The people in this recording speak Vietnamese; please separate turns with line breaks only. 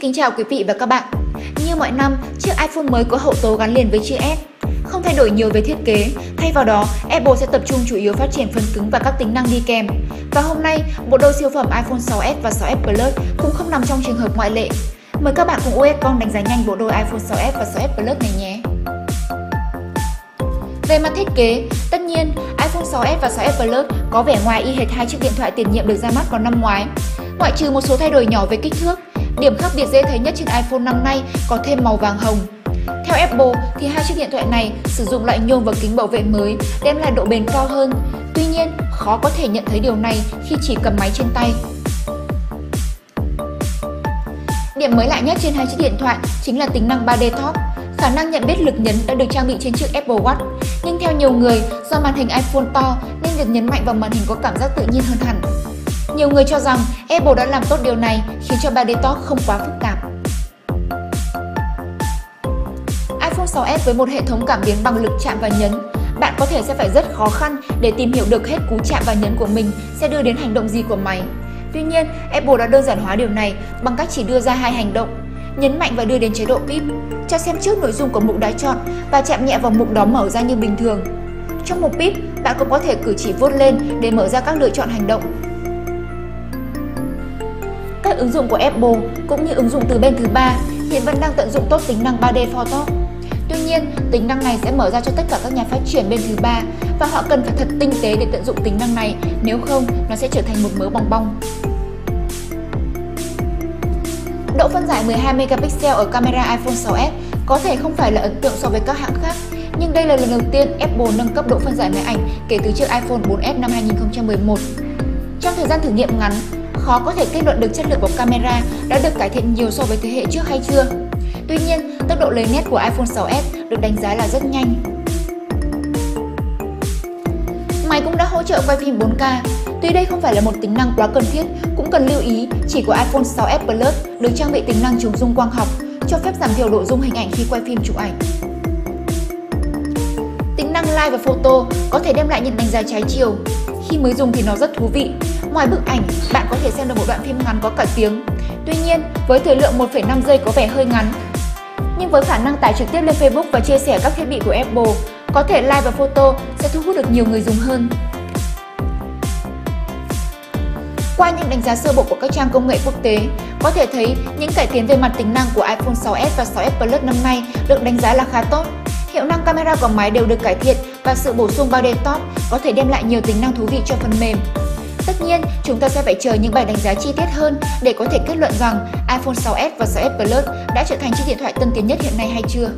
kính chào quý vị và các bạn. Như mọi năm, chiếc iPhone mới có hậu tố gắn liền với chữ S. Không thay đổi nhiều về thiết kế, thay vào đó, Apple sẽ tập trung chủ yếu phát triển phần cứng và các tính năng đi kèm. Và hôm nay, bộ đôi siêu phẩm iPhone 6s và 6s Plus cũng không nằm trong trường hợp ngoại lệ. Mời các bạn cùng USCom đánh giá nhanh bộ đôi iPhone 6s và 6s Plus này nhé. Về mặt thiết kế, tất nhiên iPhone 6s và 6s Plus có vẻ ngoài y hệt hai chiếc điện thoại tiền nhiệm được ra mắt vào năm ngoái. Ngoại trừ một số thay đổi nhỏ về kích thước, điểm khác biệt dễ thấy nhất trên iPhone năm nay có thêm màu vàng hồng. Theo Apple thì hai chiếc điện thoại này sử dụng loại nhôm và kính bảo vệ mới đem lại độ bền cao hơn. Tuy nhiên, khó có thể nhận thấy điều này khi chỉ cầm máy trên tay. Điểm mới lạ nhất trên hai chiếc điện thoại chính là tính năng 3D Talk. Khả năng nhận biết lực nhấn đã được trang bị trên chiếc Apple Watch, nhưng theo nhiều người, do màn hình iPhone to nên việc nhấn mạnh vào màn hình có cảm giác tự nhiên hơn hẳn. Nhiều người cho rằng Apple đã làm tốt điều này khiến cho 3D không quá phức tạp. iPhone 6s với một hệ thống cảm biến bằng lực chạm và nhấn, bạn có thể sẽ phải rất khó khăn để tìm hiểu được hết cú chạm và nhấn của mình sẽ đưa đến hành động gì của máy. Tuy nhiên, Apple đã đơn giản hóa điều này bằng cách chỉ đưa ra hai hành động, nhấn mạnh và đưa đến chế độ pip, cho xem trước nội dung của mục đã chọn và chạm nhẹ vào mục đó mở ra như bình thường. Trong mục pip, bạn cũng có thể cử chỉ vuốt lên để mở ra các lựa chọn hành động. Các ứng dụng của Apple cũng như ứng dụng từ bên thứ ba hiện vẫn đang tận dụng tốt tính năng 3D Photo. Tuy nhiên, tính năng này sẽ mở ra cho tất cả các nhà phát triển bên thứ ba và họ cần phải thật tinh tế để tận dụng tính năng này, nếu không nó sẽ trở thành một mớ bong bong. Độ phân giải 12 megapixel ở camera iPhone 6s có thể không phải là ấn tượng so với các hãng khác, nhưng đây là lần đầu tiên Apple nâng cấp độ phân giải máy ảnh kể từ chiếc iPhone 4S năm 2011. Trong thời gian thử nghiệm ngắn, khó có thể kết luận được chất lượng của camera đã được cải thiện nhiều so với thế hệ trước hay chưa. Tuy nhiên, tốc độ lấy nét của iPhone 6s được đánh giá là rất nhanh. Máy cũng đã hỗ trợ quay phim 4K. Tuy đây không phải là một tính năng quá cần thiết, cũng cần lưu ý chỉ của iPhone 6s Plus được trang bị tính năng chống rung quang học, cho phép giảm thiểu độ rung hình ảnh khi quay phim chụp ảnh. Tính năng Live và Photo có thể đem lại những đánh giá trái chiều. Khi mới dùng thì nó rất thú vị. Ngoài bức ảnh, bạn có thể xem được một đoạn phim ngắn có cả tiếng. Tuy nhiên, với thời lượng 1,5 giây có vẻ hơi ngắn. Nhưng với khả năng tải trực tiếp lên Facebook và chia sẻ các thiết bị của Apple, có thể like và Photo sẽ thu hút được nhiều người dùng hơn. Qua những đánh giá sơ bộ của các trang công nghệ quốc tế, có thể thấy những cải tiến về mặt tính năng của iPhone 6s và 6s Plus năm nay được đánh giá là khá tốt. Hiệu năng camera của máy đều được cải thiện và sự bổ sung 3D Top có thể đem lại nhiều tính năng thú vị cho phần mềm. Tất nhiên, chúng ta sẽ phải chờ những bài đánh giá chi tiết hơn để có thể kết luận rằng iPhone 6s và 6s Plus đã trở thành chiếc điện thoại tân tiến nhất hiện nay hay chưa.